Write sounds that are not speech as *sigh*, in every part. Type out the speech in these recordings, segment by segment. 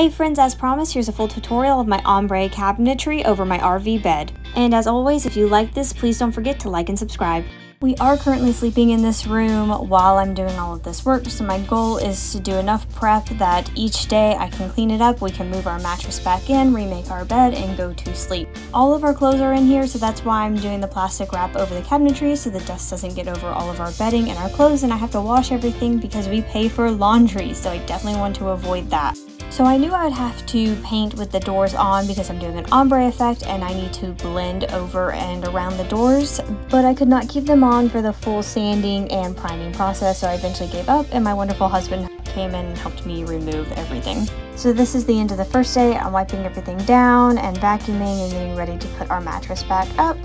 Hey friends, as promised, here's a full tutorial of my ombre cabinetry over my RV bed. And as always, if you like this, please don't forget to like and subscribe. We are currently sleeping in this room while I'm doing all of this work, so my goal is to do enough prep that each day I can clean it up, we can move our mattress back in, remake our bed, and go to sleep. All of our clothes are in here, so that's why I'm doing the plastic wrap over the cabinetry so the dust doesn't get over all of our bedding and our clothes, and I have to wash everything because we pay for laundry, so I definitely want to avoid that. So I knew I would have to paint with the doors on because I'm doing an ombre effect and I need to blend over and around the doors, but I could not keep them on for the full sanding and priming process, so I eventually gave up and my wonderful husband came in and helped me remove everything. So this is the end of the first day. I'm wiping everything down and vacuuming and getting ready to put our mattress back up.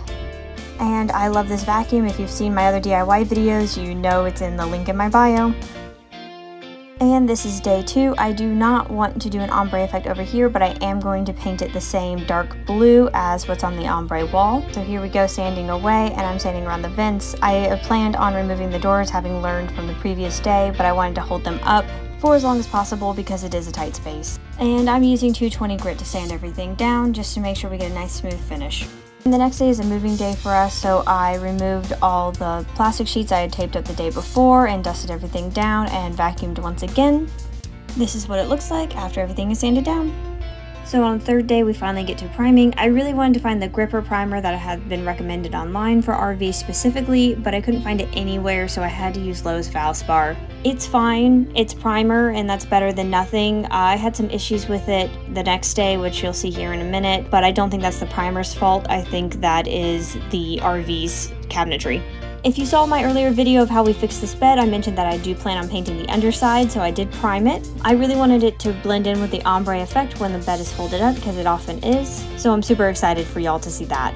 And I love this vacuum. If you've seen my other DIY videos, you know it's in the link in my bio. And this is day two. I do not want to do an ombre effect over here, but I am going to paint it the same dark blue as what's on the ombre wall. So here we go sanding away and I'm sanding around the vents. I planned on removing the doors having learned from the previous day, but I wanted to hold them up for as long as possible because it is a tight space. And I'm using 220 grit to sand everything down just to make sure we get a nice smooth finish. And the next day is a moving day for us, so I removed all the plastic sheets I had taped up the day before and dusted everything down and vacuumed once again. This is what it looks like after everything is sanded down. So on the third day, we finally get to priming. I really wanted to find the gripper primer that had been recommended online for RV specifically, but I couldn't find it anywhere, so I had to use Lowe's Valspar. It's fine, it's primer, and that's better than nothing. I had some issues with it the next day, which you'll see here in a minute, but I don't think that's the primer's fault. I think that is the RV's cabinetry. If you saw my earlier video of how we fixed this bed, I mentioned that I do plan on painting the underside, so I did prime it. I really wanted it to blend in with the ombre effect when the bed is folded up, because it often is, so I'm super excited for y'all to see that.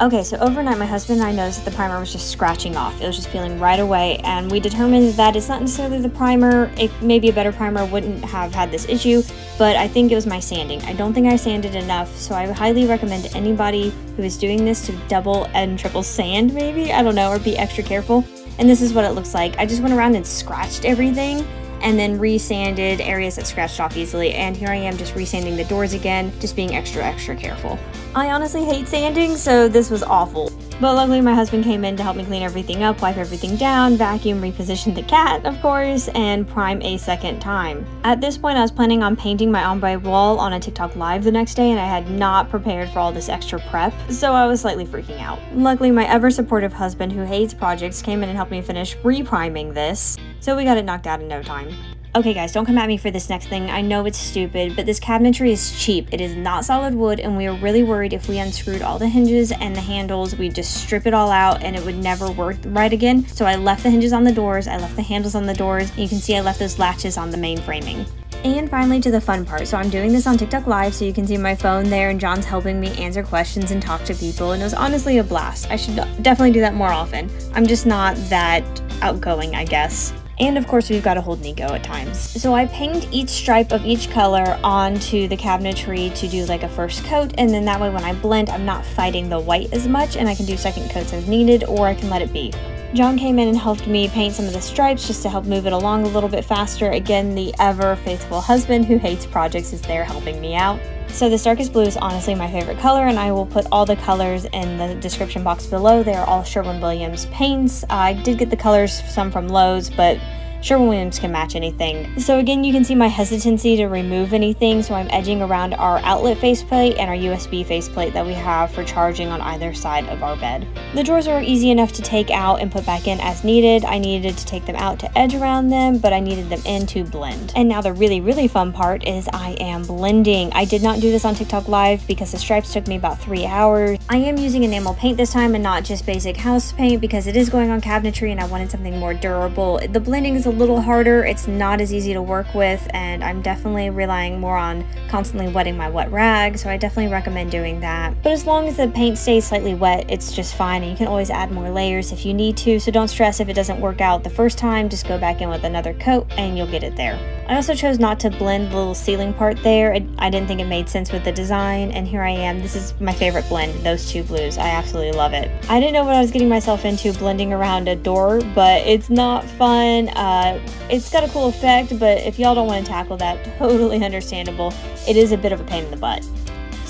Okay, so overnight my husband and I noticed that the primer was just scratching off. It was just peeling right away, and we determined that it's not necessarily the primer. It maybe a better primer wouldn't have had this issue, but I think it was my sanding. I don't think I sanded enough, so I highly recommend anybody who is doing this to double and triple sand maybe, I don't know, or be extra careful. And this is what it looks like. I just went around and scratched everything and then resanded areas that scratched off easily. And here I am just resanding the doors again, just being extra, extra careful. I honestly hate sanding, so this was awful. But luckily my husband came in to help me clean everything up, wipe everything down, vacuum, reposition the cat, of course, and prime a second time. At this point I was planning on painting my ombre wall on a TikTok live the next day and I had not prepared for all this extra prep, so I was slightly freaking out. Luckily my ever supportive husband who hates projects came in and helped me finish re-priming this, so we got it knocked out in no time. Okay guys, don't come at me for this next thing. I know it's stupid, but this cabinetry is cheap. It is not solid wood, and we are really worried if we unscrewed all the hinges and the handles, we'd just strip it all out and it would never work right again. So I left the hinges on the doors, I left the handles on the doors, and you can see I left those latches on the main framing. And finally to the fun part. So I'm doing this on TikTok Live, so you can see my phone there, and John's helping me answer questions and talk to people, and it was honestly a blast. I should definitely do that more often. I'm just not that outgoing, I guess. And of course, we've got to hold Nico at times. So I paint each stripe of each color onto the cabinetry to do like a first coat. And then that way when I blend, I'm not fighting the white as much and I can do second coats as needed or I can let it be. John came in and helped me paint some of the stripes just to help move it along a little bit faster. Again, the ever faithful husband who hates projects is there helping me out. So this darkest blue is honestly my favorite color and I will put all the colors in the description box below. They are all Sherwin-Williams paints. I did get the colors some from Lowe's, but Sherwin-Williams can match anything. So again, you can see my hesitancy to remove anything, so I'm edging around our outlet faceplate and our USB faceplate that we have for charging on either side of our bed. The drawers are easy enough to take out and put back in as needed. I needed to take them out to edge around them, but I needed them in to blend. And now the really, really fun part is I am blending. I did not do this on TikTok Live because the stripes took me about three hours. I am using enamel paint this time and not just basic house paint because it is going on cabinetry and I wanted something more durable. The blending is a little harder, it's not as easy to work with, and I'm definitely relying more on constantly wetting my wet rag, so I definitely recommend doing that. But as long as the paint stays slightly wet, it's just fine, and you can always add more layers if you need to, so don't stress if it doesn't work out the first time, just go back in with another coat and you'll get it there. I also chose not to blend the little ceiling part there. I didn't think it made sense with the design, and here I am. This is my favorite blend, those two blues. I absolutely love it. I didn't know what I was getting myself into blending around a door, but it's not fun. Uh, Uh, it's got a cool effect, but if y'all don't want to tackle that, *laughs* totally understandable. It is a bit of a pain in the butt.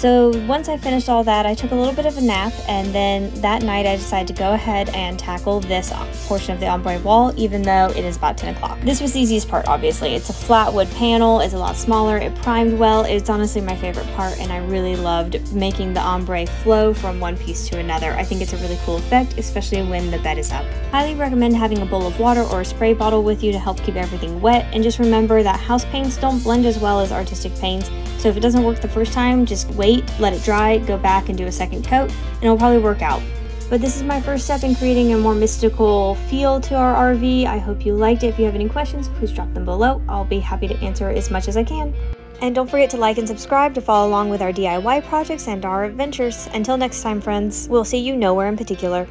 So once I finished all that, I took a little bit of a nap, and then that night I decided to go ahead and tackle this portion of the ombre wall, even though it is about 10 o'clock. This was the easiest part, obviously. It's a flat wood panel, it's a lot smaller, it primed well, it's honestly my favorite part, and I really loved making the ombre flow from one piece to another. I think it's a really cool effect, especially when the bed is up. Highly recommend having a bowl of water or a spray bottle with you to help keep everything wet, and just remember that house paints don't blend as well as artistic paints, so if it doesn't work the first time, just wait, let it dry, go back and do a second coat, and it'll probably work out. But this is my first step in creating a more mystical feel to our RV. I hope you liked it. If you have any questions, please drop them below. I'll be happy to answer as much as I can. And don't forget to like and subscribe to follow along with our DIY projects and our adventures. Until next time, friends, we'll see you nowhere in particular.